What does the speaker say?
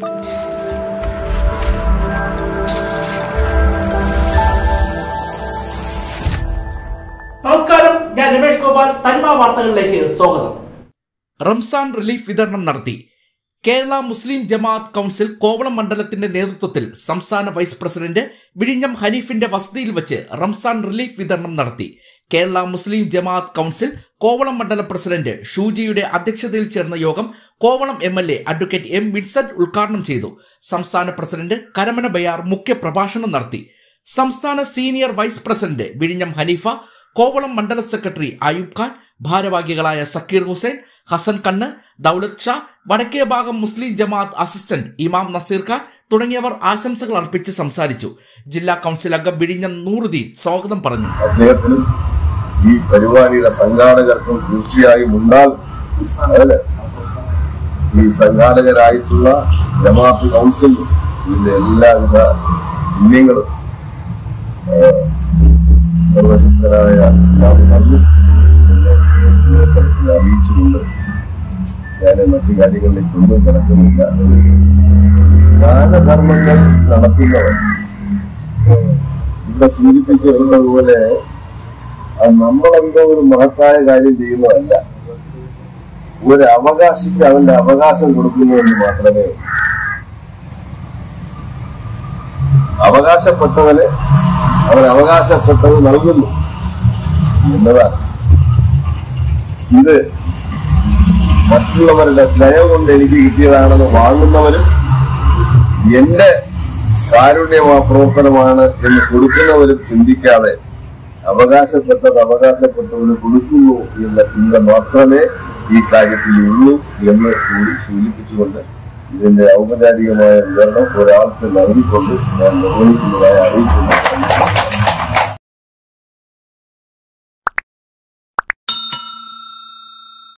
നമസ്കാരം. ഞാൻ രമേഷ് ഗോപാൽ. തനിമ വാർത്തകളിലേക്ക് സ്വാഗതം. റംസാൻ റിലീഫ് വിതരണം നടത്തി. കേരള മുസ്ലിം ജമാഅത്ത് കൗൺസിൽ കോവളം മണ്ഡലത്തിന്റെ നേതൃത്വത്തിൽ സംസ്ഥാന വൈസ് പ്രസിഡന്റ് വിഴിഞ്ഞം ഹനീഫിന്റെ വസതിയിൽ വെച്ച് റംസാൻ റിലീഫ് വിതരണം നടത്തി. കേരള മുസ്ലിം ജമാഅത്ത് കൗൺസിൽ കോവളം മണ്ഡലം പ്രസിഡന്റ് ഷൂജിയുടെ അധ്യക്ഷതയിൽ ചേർന്ന യോഗം Kovalam M L A advocate M Vincent ഉദ്ഘാടനം ചെയ്തു. സംസ്ഥാന പ്രസിഡന്റ് കരമന ബയാർ മുഖ്യ പ്രഭാഷണം നടത്തി. സംസ്ഥാന സീനിയർ വൈസ് പ്രസിഡന്റ് വിഴിഞ്ഞം ഹനീഫ കോവളം മണ്ഡല സെക്രട്ടറി അയൂബ് ഖാൻ ഭാരവാഹികളായ സക്കീർ ഹുസൈൻ ഹസൻ കണ്ണ് ദൌലത് ഷാ വടക്കേ ഭാഗം മുസ്ലിം ജമാഅത്ത് അസിസ്റ്റന്റ് ഇമാം നസീർ ഖാൻ തുടങ്ങിയവർ ആശംസകൾ അർപ്പിച്ച് സംസാരിച്ചു. ജില്ലാ കൗൺസിൽ അംഗം വിഴിഞ്ഞം നൂറുദ്ദീൻ സ്വാഗതം പറഞ്ഞു. ഈ പരിപാടിയുടെ സംഘാടകർക്കും തീർച്ചയായും ഉണ്ടാകും. ഈ സംഘാടകരായിട്ടുള്ള ജമാഅത്ത് കൗൺസിൽ ഇതിന്റെ എല്ലാവിധ പുണ്യങ്ങളും ഏഹ്, ഞാൻ മറ്റു കാര്യങ്ങളിലേക്കൊന്നും കിടക്കുന്നില്ല ദാനധർമ്മങ്ങൾ നടത്തുന്നവർ. ഇവിടെ സൂചിപ്പിച്ചിട്ടുള്ളതുപോലെ പോലെ നമ്മളെന്തോ ഒരു മഹത്തായ കാര്യം ചെയ്യുന്നതല്ല. ഒരു അവകാശിക്ക് അവന്റെ അവകാശം കൊടുക്കുന്നു മാത്രമേ. അവകാശപ്പെട്ടവന് അവൻ അവകാശപ്പെട്ടത് നൽകുന്നു എന്നതാണ്. ഇത് മറ്റുള്ളവരുടെ സ്നേഹം കൊണ്ട് എനിക്ക് കിട്ടിയതാണെന്ന് വാങ്ങുന്നവരും എന്റെ കാരുണ്യമാ പ്രവർത്തനമാണ് എന്ന് കൊടുക്കുന്നവരും ചിന്തിക്കാതെ അവകാശപ്പെട്ടത് അവകാശപ്പെട്ടവന് കൊടുക്കുന്നു എന്ന ചിന്ത മാത്രമേ ഈ കാര്യത്തിൽ ഉള്ളൂ എന്ന് കൂടി സൂചിപ്പിച്ചുകൊണ്ട് ഇതിന്റെ ഔപചാരികമായ വിവരണം ഒരാൾക്ക് നൽകിക്കൊണ്ട് ഞാൻ നിർവഹിക്കുന്നതായി അറിയിക്കുന്നു.